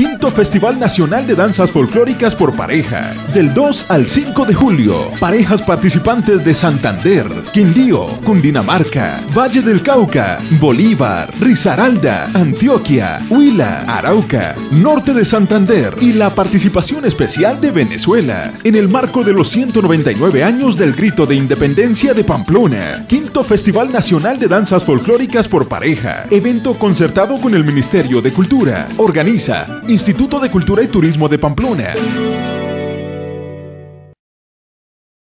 Quinto Festival Nacional de Danzas Folclóricas por Pareja. Del 2 al 5 de julio. Parejas participantes de Santander, Quindío, Cundinamarca, Valle del Cauca, Bolívar, Risaralda, Antioquia, Huila, Arauca, Norte de Santander y la participación especial de Venezuela. En el marco de los 199 años del Grito de Independencia de Pamplona. Quinto Festival Nacional de Danzas Folclóricas por Pareja. Evento concertado con el Ministerio de Cultura. Organiza Instituto de Cultura y Turismo de Pamplona.